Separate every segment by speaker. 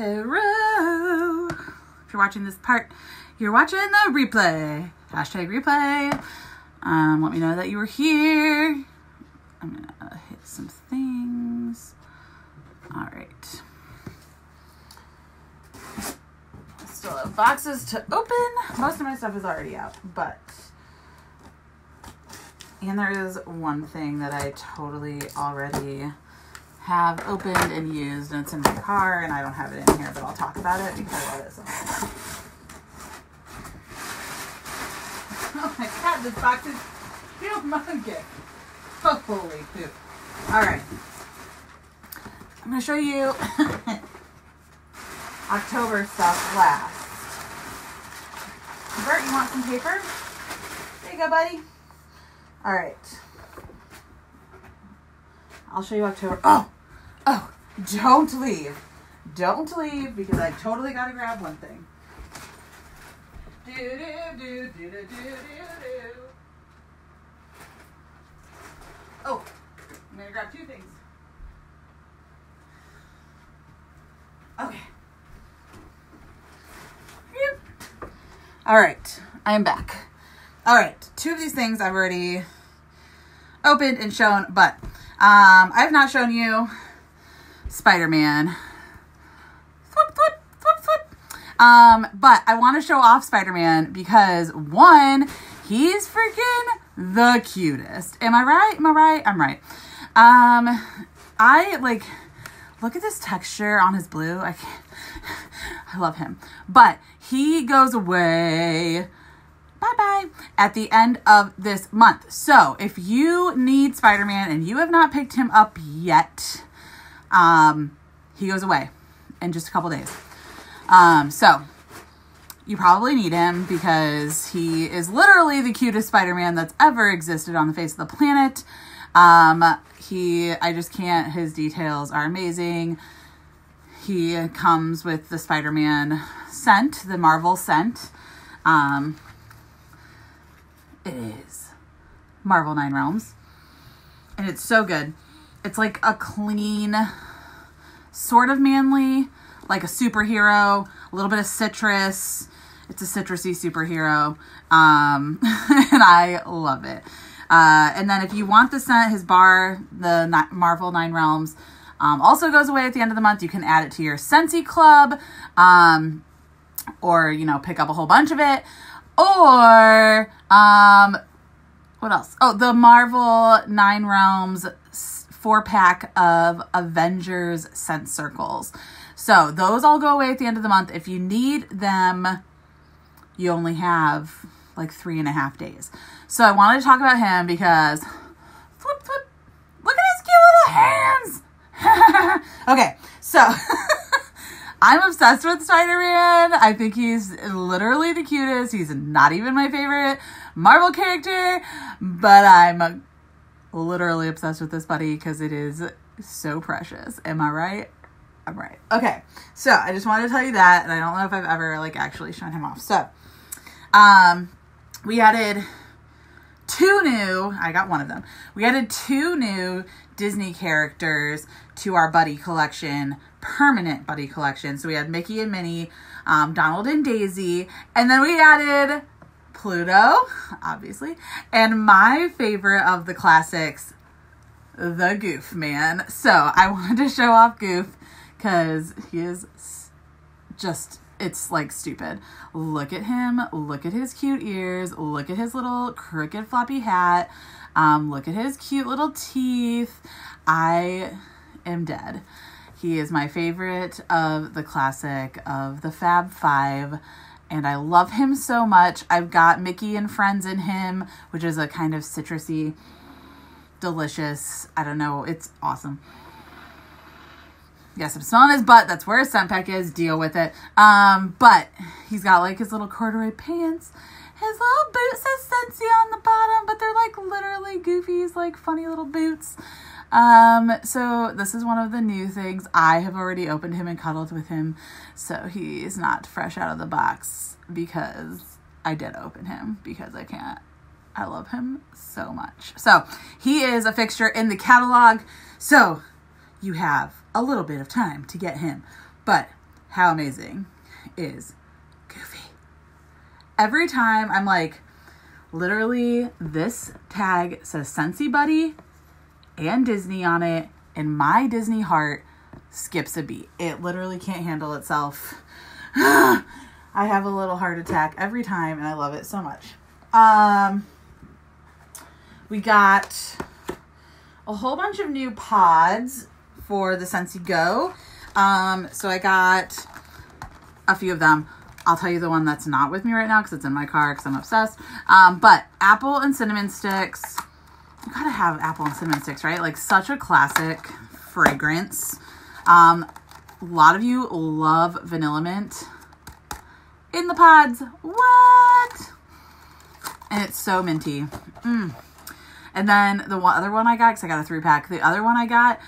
Speaker 1: If you're watching this part, you're watching the replay. Hashtag replay. Um, let me know that you were here. I'm gonna hit some things. All right. Still have boxes to open. Most of my stuff is already out, but and there is one thing that I totally already have opened and used, and it's in my car, and I don't have it in here, but I'll talk about it because I love it so much. Oh my god, this box is humongous. Oh, holy poop. Alright. I'm going to show you October stuff last. Bert, you want some paper? There you go, buddy. All right. I'll show you October. Oh, oh, don't leave. Don't leave because I totally got to grab one thing. Do, do, do, do, do, do, do. Oh, I'm to grab two things. Okay. All right, I am back. All right, two of these things I've already opened and shown, but um, I've not shown you Spider-Man. Um, but I want to show off Spider-Man because one, he's freaking the cutest. Am I right? Am I right? I'm right. Um, I like look at this texture on his blue. I can't. I love him, but he goes away bye bye at the end of this month. So if you need Spider Man and you have not picked him up yet, um, he goes away in just a couple days. Um, so you probably need him because he is literally the cutest Spider Man that's ever existed on the face of the planet. Um, he, I just can't, his details are amazing. He comes with the Spider Man scent, the Marvel scent. Um, it is Marvel Nine Realms. And it's so good. It's like a clean, sort of manly, like a superhero, a little bit of citrus. It's a citrusy superhero. Um, and I love it. Uh, and then if you want the scent, his bar, the Marvel Nine Realms, um, also goes away at the end of the month. You can add it to your Scentsy Club, um, or you know, pick up a whole bunch of it. Or um, what else? Oh, the Marvel Nine Realms four pack of Avengers scent circles. So those all go away at the end of the month. If you need them, you only have like three and a half days. So I wanted to talk about him because flip, flip, look at his cute little hands. okay, so I'm obsessed with Spider Man. I think he's literally the cutest. He's not even my favorite Marvel character, but I'm literally obsessed with this buddy because it is so precious. Am I right? I'm right. Okay, so I just wanted to tell you that, and I don't know if I've ever like actually shown him off. So, um, we added two new. I got one of them. We added two new Disney characters to our buddy collection permanent buddy collection. So we had Mickey and Minnie, um, Donald and Daisy, and then we added Pluto, obviously, and my favorite of the classics, the Goof Man. So I wanted to show off Goof because he is just it's like stupid. Look at him. Look at his cute ears. Look at his little crooked floppy hat. Um, look at his cute little teeth. I am dead. He is my favorite of the classic of the Fab Five, and I love him so much. I've got Mickey and Friends in him, which is a kind of citrusy, delicious, I don't know, it's awesome. Yes, I'm smelling his butt. That's where his scent pack is. Deal with it. Um, but he's got like his little corduroy pants. His little boots says Scentsy on the bottom, but they're like literally Goofy's like funny little boots. Um, so this is one of the new things. I have already opened him and cuddled with him, so he's not fresh out of the box because I did open him because I can't. I love him so much. So he is a fixture in the catalog. So you have a little bit of time to get him. But how amazing is Goofy? Every time I'm like, literally, this tag says Scentsy Buddy and Disney on it, and my Disney heart skips a beat. It literally can't handle itself. I have a little heart attack every time, and I love it so much. Um, we got a whole bunch of new pods for the Scentsy Go. Um, so I got a few of them. I'll tell you the one that's not with me right now because it's in my car because I'm obsessed. Um, but apple and cinnamon sticks. You gotta have apple and cinnamon sticks, right? Like such a classic fragrance. Um, a lot of you love vanilla mint in the pods. What? And it's so minty. Mm. And then the one, other one I got, because I got a three pack, the other one I got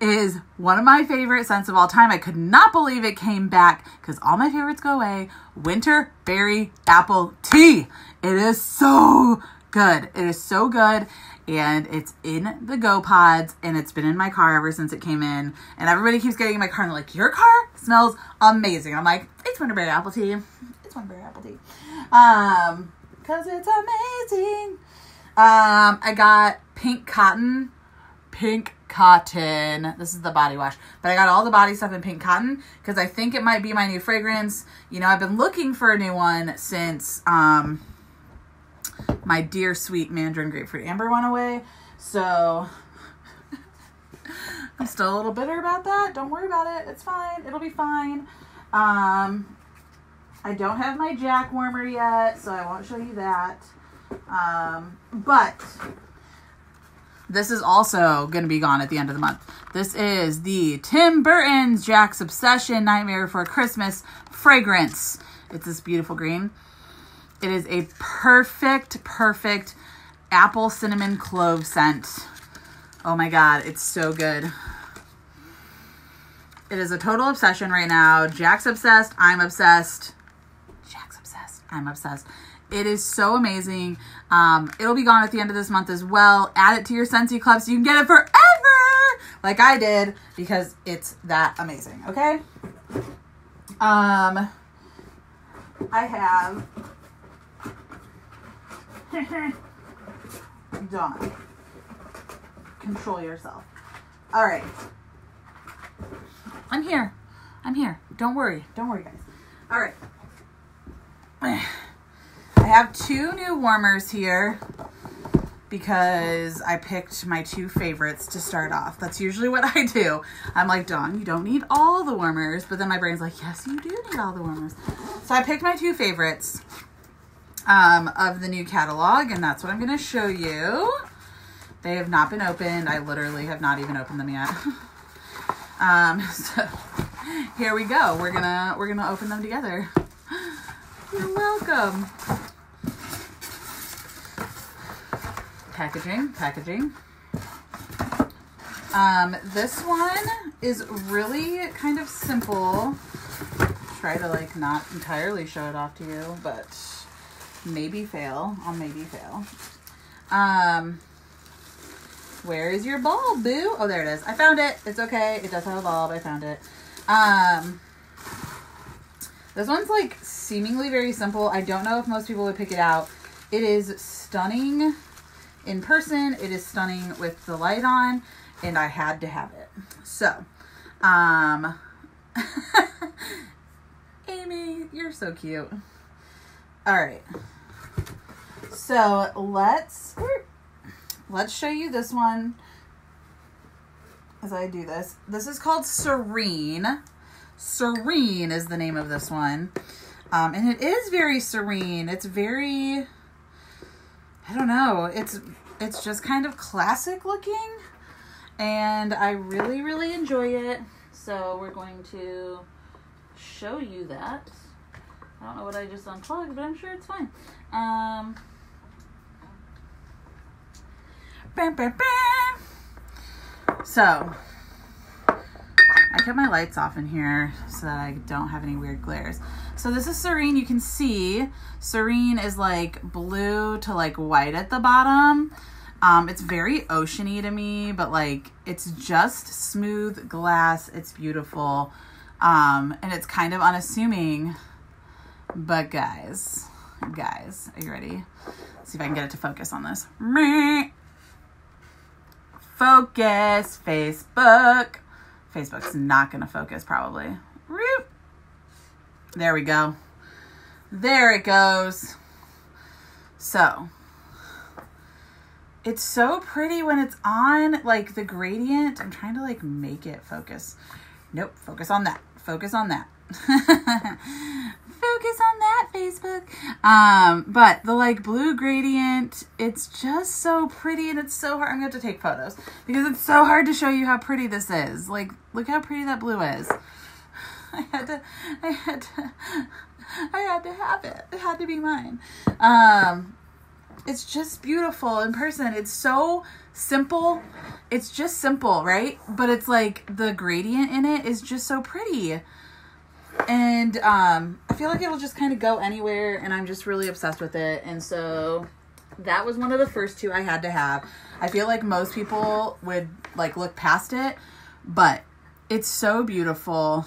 Speaker 1: is one of my favorite scents of all time. I could not believe it came back because all my favorites go away. Winter Berry Apple Tea. It is so good. It is so good. And it's in the Go Pods and it's been in my car ever since it came in. And everybody keeps getting in my car and like, Your car smells amazing. I'm like, It's Winter Berry Apple Tea. It's Winter Berry Apple Tea. Um, because it's amazing. Um, I got pink cotton. Pink cotton. This is the body wash. But I got all the body stuff in pink cotton because I think it might be my new fragrance. You know, I've been looking for a new one since um my dear sweet mandarin grapefruit amber went away. So I'm still a little bitter about that. Don't worry about it. It's fine. It'll be fine. Um I don't have my jack warmer yet, so I won't show you that. Um, but this is also going to be gone at the end of the month. This is the Tim Burton's Jack's Obsession Nightmare for Christmas fragrance. It's this beautiful green. It is a perfect, perfect apple cinnamon clove scent. Oh my god, it's so good. It is a total obsession right now. Jack's obsessed. I'm obsessed. Jack's obsessed. I'm obsessed. It is so amazing. Um, it'll be gone at the end of this month as well. Add it to your Scentsy Club so you can get it forever, like I did, because it's that amazing. Okay. Um, I have. Dawn. Control yourself. All right. I'm here. I'm here. Don't worry. Don't worry, guys. All right. I have two new warmers here because I picked my two favorites to start off. That's usually what I do. I'm like, Dawn, you don't need all the warmers. But then my brain's like, yes, you do need all the warmers. So I picked my two favorites um, of the new catalog, and that's what I'm going to show you. They have not been opened. I literally have not even opened them yet. um, so here we go. We're gonna we're gonna open them together. You're welcome. Packaging, packaging. Um, this one is really kind of simple. Try to like not entirely show it off to you, but maybe fail. I'll maybe fail. Um, where is your bulb, boo? Oh, there it is. I found it. It's okay. It does have a bulb. I found it. Um, this one's like seemingly very simple. I don't know if most people would pick it out. It is stunning in person. It is stunning with the light on, and I had to have it. So, um, Amy, you're so cute. All right. So let's let's show you this one as I do this. This is called Serene. Serene is the name of this one. Um, and it is very serene. It's very, I don't know. It's, it's just kind of classic looking and I really, really enjoy it. So we're going to show you that. I don't know what I just unplugged, but I'm sure it's fine. Um, bam, bam, bam. So, I kept my lights off in here so that I don't have any weird glares. So this is Serene. You can see Serene is like blue to like white at the bottom. Um, it's very oceany to me, but like it's just smooth glass. It's beautiful. Um, and it's kind of unassuming. But guys, guys, are you ready? Let's see if I can get it to focus on this. Me. Focus, Facebook. Facebook's not going to focus probably. There we go. There it goes. So, it's so pretty when it's on, like the gradient. I'm trying to like make it focus. Nope, focus on that. Focus on that. focus on that Facebook. Um, but the like blue gradient, it's just so pretty and it's so hard. I'm going to have to take photos because it's so hard to show you how pretty this is. Like, look how pretty that blue is. I had to, I had to, I had to have it. It had to be mine. Um, it's just beautiful in person. It's so simple. It's just simple, right? But it's like the gradient in it is just so pretty. And um, I feel like it'll just kind of go anywhere, and I'm just really obsessed with it. And so that was one of the first two I had to have. I feel like most people would like look past it, but it's so beautiful.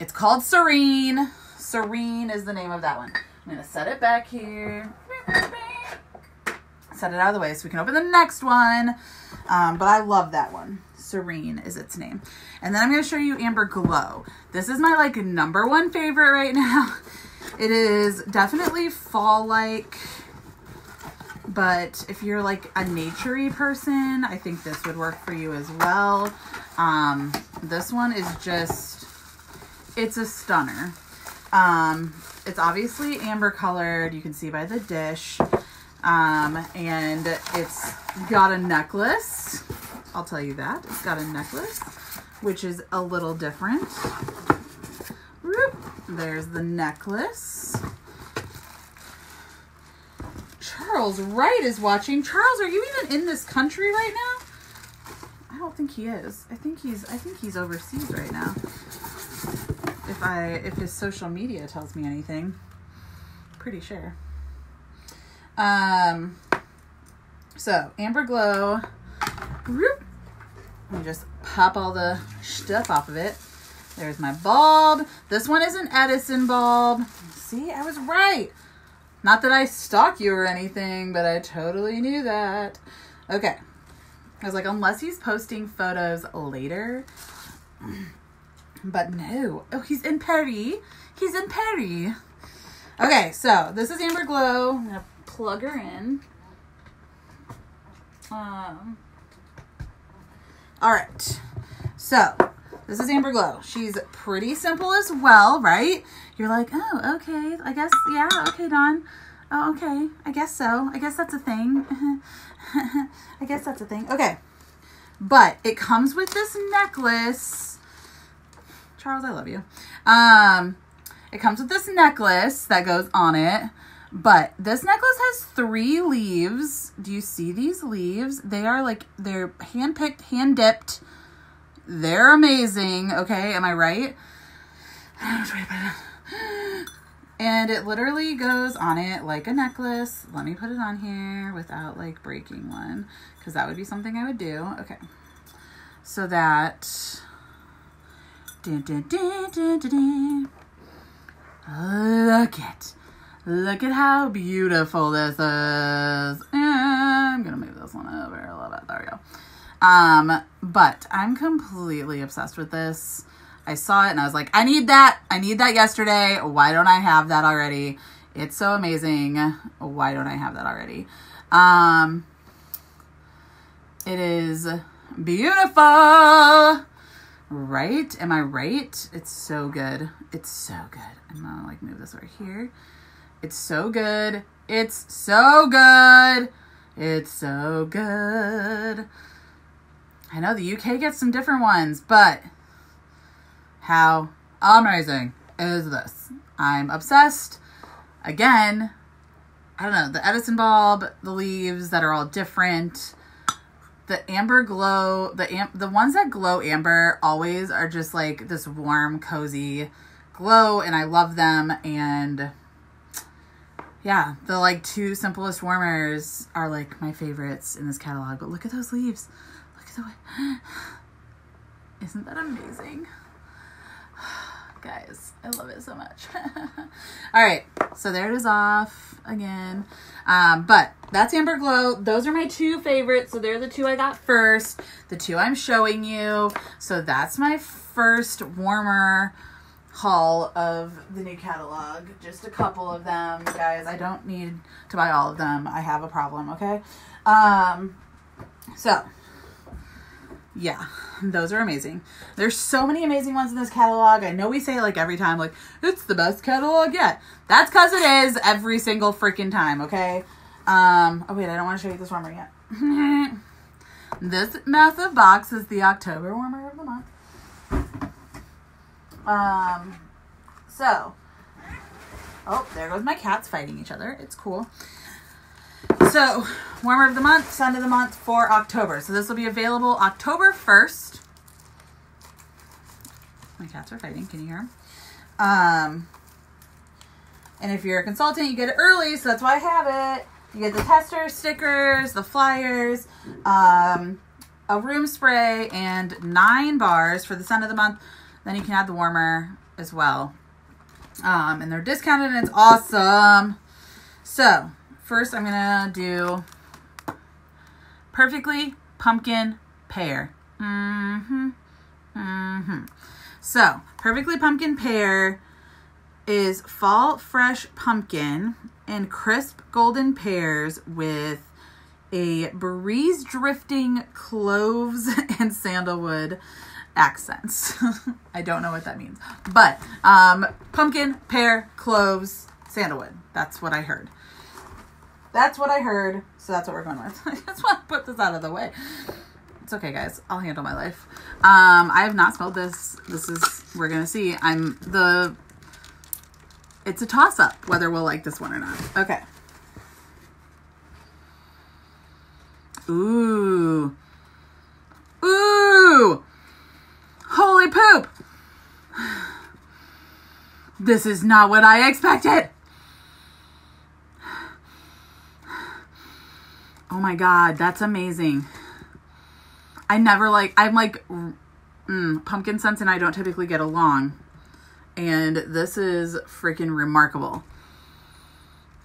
Speaker 1: It's called Serene. Serene is the name of that one. I'm to set it back here. Set it out of the way so we can open the next one. Um, but I love that one. Serene is its name. And then I'm going to show you Amber Glow. This is my like number one favorite right now. It is definitely fall-like, but if you're like a naturey person, I think this would work for you as well. Um, this one is just, it's a stunner. Um, it's obviously amber colored. You can see by the dish. Um, and it's got a necklace. I'll tell you that. It's got a necklace, which is a little different. There's the necklace. Charles Wright is watching. Charles, are you even in this country right now? I don't think he is. I think he's I think he's overseas right now if I if his social media tells me anything. Pretty sure. Um so Amber Glow. Me just pop all the stuff off of it. There's my bulb. This one is an Edison bulb. See, I was right. Not that I stalk you or anything, but I totally knew that. Okay. I was like, unless he's posting photos later, but no. Oh, he's in Paris. He's in Paris. Okay, so this is Amber Glow. I'm gonna plug her in. Um. All right. So this is Amber Glow. She's pretty simple as well, right? You're like, oh, okay. I guess, yeah, okay, Dawn. Oh, okay. I guess so. I guess that's a thing. I guess that's a thing. Okay. But it comes with this necklace Charles, I love you. Um, it comes with this necklace that goes on it. But this necklace has three leaves. Do you see these leaves? They are like, they're hand picked, hand dipped. They're amazing. Okay, am I right? And it literally goes on it like a necklace. Let me put it on here without like breaking one because that would be something I would do. Okay. So that dun, dun, dun. Look it. Look at how beautiful this is. I'm going to move this one over a little bit. There we go. Um, but I'm completely obsessed with this. I saw it and I was like, I need that. I need that yesterday. Why don't I have that already? It's so amazing. Why don't I have that already? Um, it is beautiful. Right? Am I right? It's so good. It's so good. I'm gonna like move this over here. It's so good. It's so good. It's so good. I know the UK gets some different ones, but how amazing is this? I'm obsessed. Again, I don't know, the Edison bulb, the leaves that are all different the amber glow, the am- the ones that glow amber always are just like this warm, cozy glow, and I love them. And yeah, the like two simplest warmers are like my favorites in this catalog. But look at those leaves. Look at the way. Isn't that amazing? Guys, I love it so much. All right, so there it is off again. Um, but that's Amber Glow. Those are my two favorites. So they're the two I got first, the two I'm showing you. So that's my first warmer haul of the new catalog. Just a couple of them, guys. I don't need to buy all of them. I have a problem, okay? Um, so, yeah, those are amazing. There's so many amazing ones in this catalog. I know we say like every time, like, it's the best catalog yet. That's because it is every single freaking time, okay? Um, oh wait, I don't want to show you this warmer yet. this massive box is the October warmer of the month. Um, so, oh, there goes my cats fighting each other. It's cool. So, warmer of the month, sun of the month for October. So this will be available October 1st. My cats are fighting. Can you hear them? Um, and if you're a consultant, you get it early, so that's why I have it. You get the tester stickers, the flyers, um, a room spray, and nine bars for the sun of the month. Then you can add the warmer as well. Um, and they're discounted and it's awesome. So, first I'm to do Perfectly Pumpkin Pear. Mm-hmm. Mm-hmm. So, Perfectly Pumpkin Pear is fall fresh pumpkin and crisp golden pears with a breeze drifting cloves and sandalwood accents. I don't know what that means. But um, pumpkin, pear, cloves, sandalwood. That's what I heard. That's what I heard. So that's what we're going with. I just want to put this out of the way. It's okay, guys. I'll handle my life. Um, I have not smelled this. This is, we're going to see. I'm the, it's a toss up whether we'll like this one or not. Okay. Ooh. Holy poop! This is not what I expected! Oh my god, that's amazing. I never like, I'm like, mm, pumpkin scents and I don't typically get along. And this is freaking remarkable.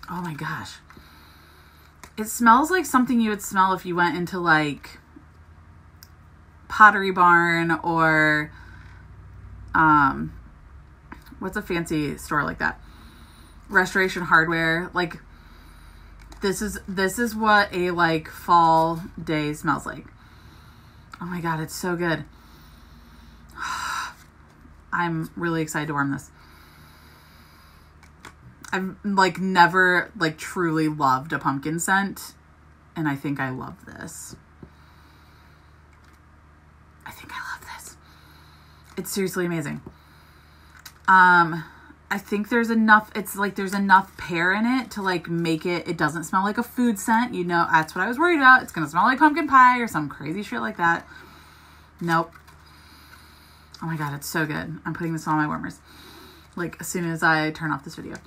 Speaker 1: Oh my gosh. It smells like something you would smell if you went into like Pottery Barn or um what's a fancy store like that? Restoration Hardware. Like this is this is what a like fall day smells like. Oh my god, it's so good. I'm really excited to warm this. I've like never like truly loved a pumpkin scent and I think I love this. I think I love this. It's seriously amazing. Um, I think there's enough, it's like there's enough pear in it to like make it, it doesn't smell like a food scent. You know, that's what I was worried about. It's to smell like pumpkin pie or some crazy shit like that. Nope. Oh my God, it's so good. I'm putting this on my warmers. Like as soon as I turn off this video.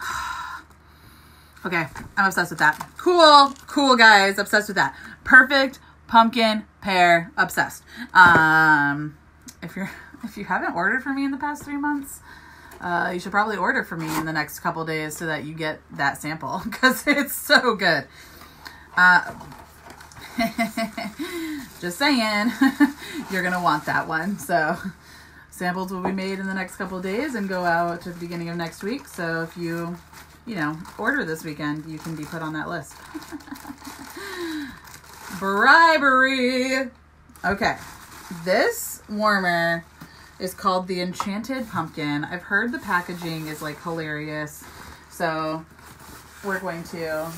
Speaker 1: okay, I'm obsessed with that. Cool, cool guys, obsessed with that. Perfect pumpkin pear obsessed. Um, if you're if you haven't ordered for me in the past three months, uh, you should probably order for me in the next couple days so that you get that sample because it's so good. Uh, just saying, you're gonna want that one. So samples will be made in the next couple days and go out at the beginning of next week. So if you, you know, order this weekend, you can be put on that list. Bribery. Okay. This warmer is called the Enchanted Pumpkin. I've heard the packaging is like hilarious. So we're going to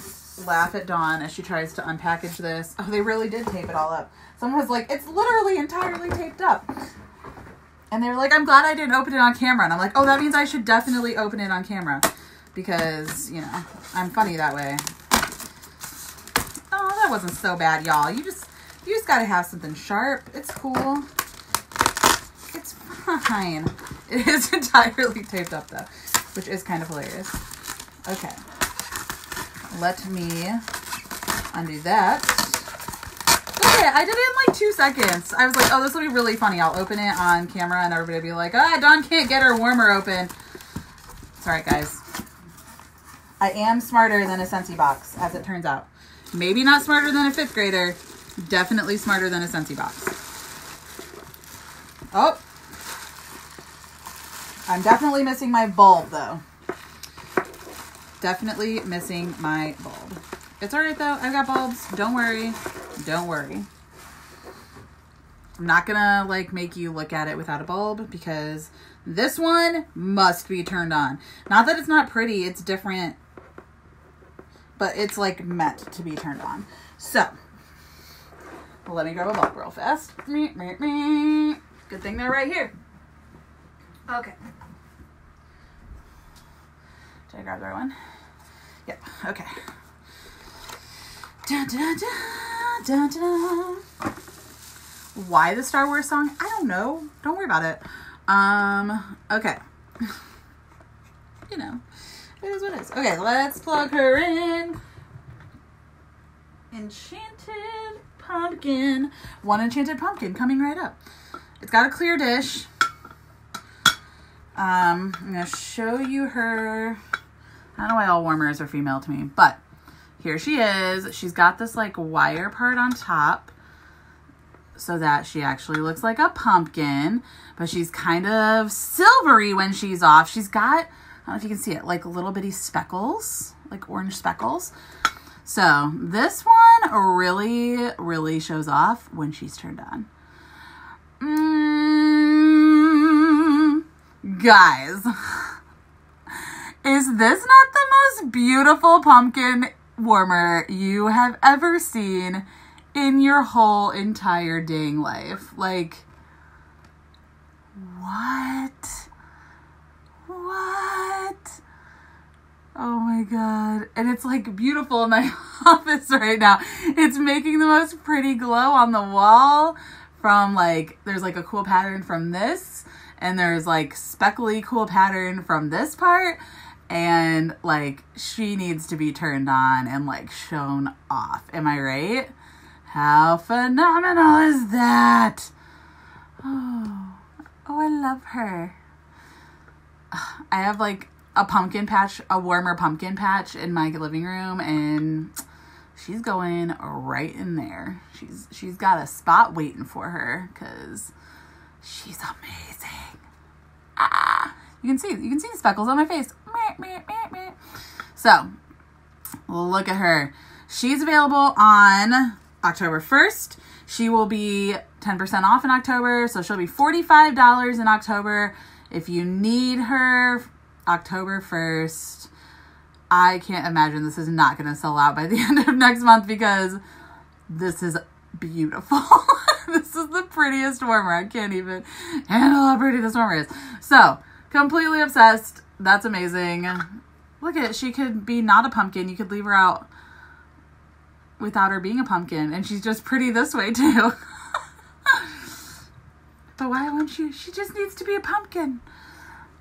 Speaker 1: laugh at Dawn as she tries to unpackage this. Oh, they really did tape it all up. Someone was like, it's literally entirely taped up. And they were like, I'm glad I didn't open it on camera. And I'm like, oh, that means I should definitely open it on camera. Because, you know, I'm funny that way. Oh, that wasn't so bad, y'all. You just, you just gotta have something sharp. It's cool. It's fine. It is entirely taped up though, which is kind of hilarious. Okay. Let me undo that. Okay. I did it in like two seconds. I was like, oh, this will be really funny. I'll open it on camera and everybody will be like, ah, Dawn can't get her warmer open. Sorry, guys. I am smarter than a Scentsy box, as it turns out. Maybe not smarter than a fifth grader. Definitely smarter than a Scentsy box. Oh. I'm definitely missing my bulb, though. Definitely missing my bulb. It's all right, though. I've got bulbs. Don't worry. Don't worry. I'm not gonna like make you look at it without a bulb because this one must be turned on. Not that it's not pretty, it's different, but it's like meant to be turned on. So, let me grab a bulb real fast. Good thing they're right here. Okay. Did I grab the right one? Yep, okay. Da, da. Why the Star Wars song? I don't know. Don't worry about it. Um, okay. you know, it is what it is. Okay, let's plug her in. Enchanted pumpkin. One enchanted pumpkin coming right up. It's got a clear dish. Um, I'm going to show you her. I don't know why all warmers are female to me, but here she is. She's got this like wire part on top so that she actually looks like a pumpkin, but she's kind of silvery when she's off. She's got, I don't know if you can see it, like little bitty speckles, like orange speckles. So this one really, really shows off when she's turned on. Mm, guys, is this not the most beautiful pumpkin warmer you have ever seen in your whole entire dang life. Like, what? What? Oh my god. And it's like beautiful in my office right now. It's making the most pretty glow on the wall from like, there's like a cool pattern from this, and there's like speckly cool pattern from this part and like she needs to be turned on and like shown off. Am I right? How phenomenal is that? Oh, oh, I love her. I have like a pumpkin patch, a warmer pumpkin patch in my living room, and she's going right in there. She's she's got a spot waiting for her because she's amazing. Ah, you can see you can see the speckles on my face. So, look at her. She's available on October 1st. She will be 10% off in October, so she'll be $45 in October. If you need her October 1st, I can't imagine this is not going to sell out by the end of next month because this is beautiful. this is the prettiest warmer. I can't even handle how pretty this warmer is. So, completely obsessed. That's amazing. Look at. She could be not a pumpkin. You could leave her out without her being a pumpkin. And she's just pretty this way too. but why won't she? She just needs to be a pumpkin.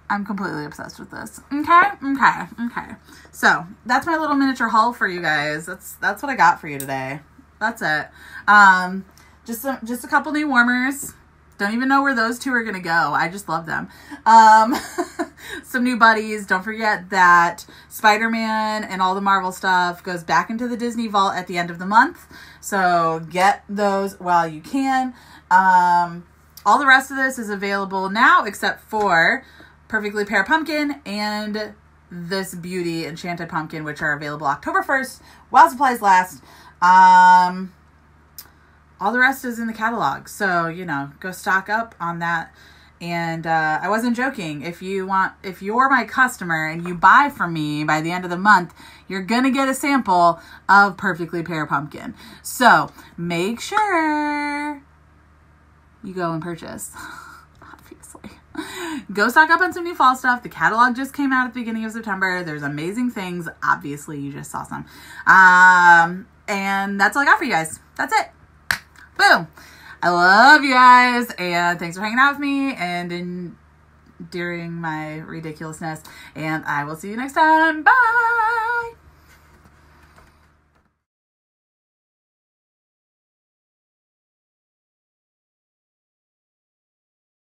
Speaker 1: I'm completely obsessed with this. Okay, okay, okay. So that's my little miniature haul for you guys. That's that's what I got for you today. That's it. Um, just some, just a couple new warmers. Don't even know where those two are gonna go. I just love them. Um, some new buddies. Don't forget that Spider Man and all the Marvel stuff goes back into the Disney Vault at the end of the month. So get those while you can. Um, all the rest of this is available now except for Perfectly Pear Pumpkin and this Beauty Enchanted Pumpkin, which are available October 1st while supplies last. Um, all the rest is in the catalog. So, you know, go stock up on that. And uh, I wasn't joking. If you want, if you're my customer and you buy from me by the end of the month, you're gonna get a sample of Perfectly Pear Pumpkin. So make sure you go and purchase. Obviously, go stock up on some new fall stuff. The catalog just came out at the beginning of September. There's amazing things. Obviously, you just saw some. Um, and that's all I got for you guys. That's it. Boom. I love you guys and thanks for hanging out with me and in during my ridiculousness and I will see you next time. Bye.